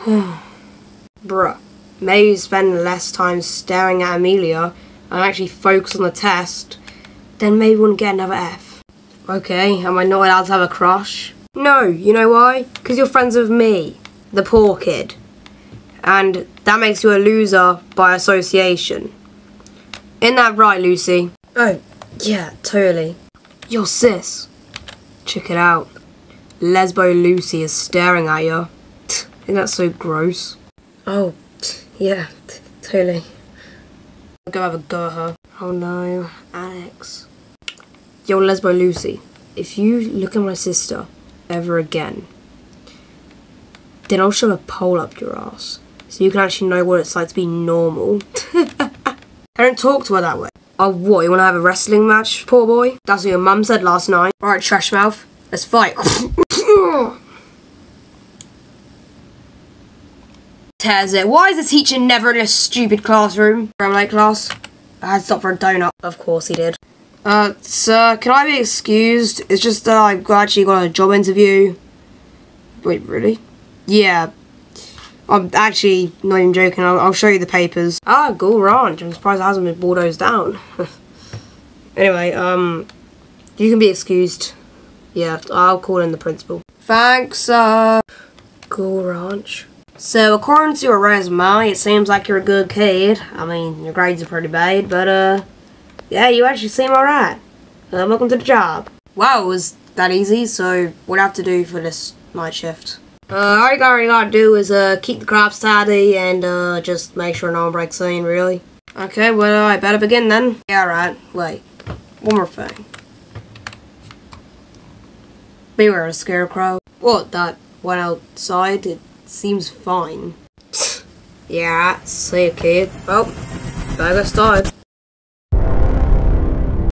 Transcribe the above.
Bruh, maybe spend less time staring at Amelia and actually focus on the test, then maybe wouldn't get another F. Okay, am I not allowed to have a crush? No, you know why? Because you're friends with me, the poor kid. And that makes you a loser by association. Isn't that right, Lucy? Oh, yeah, totally. Your sis. Check it out. Lesbo Lucy is staring at you. Isn't that so gross? Oh, yeah, totally. I'll go have a go at her. Oh no, Alex. Yo, Lesbo Lucy, if you look at my sister ever again, then I'll shove a pole up your ass so you can actually know what it's like to be normal. I don't talk to her that way. Oh, what? You want to have a wrestling match, poor boy? That's what your mum said last night. Alright, trash mouth. Let's fight. Tears it. Why is the teacher never in a stupid classroom? Grammar class. I had to stop for a donut. Of course he did. Uh, sir, can I be excused? It's just that I've actually got a job interview. Wait, really? Yeah. I'm actually not even joking. I'll, I'll show you the papers. Ah, Ghoul Ranch. I'm surprised it hasn't been bulldozed down. anyway, um, you can be excused. Yeah, I'll call in the principal. Thanks, uh, Ghoul Ranch. So, according to your resume, it seems like you're a good kid. I mean, your grades are pretty bad, but, uh, yeah, you actually seem alright. Uh, welcome to the job. Wow, it was that easy, so what I have to do for this night shift? Uh, all you gotta, gotta do is, uh, keep the crops tidy and, uh, just make sure no one breaks in, really. Okay, well, I better begin then. Yeah, right. Wait. One more thing. Beware a scarecrow. What, that went outside? It seems fine. yeah, you, kid. Well, oh, better get started.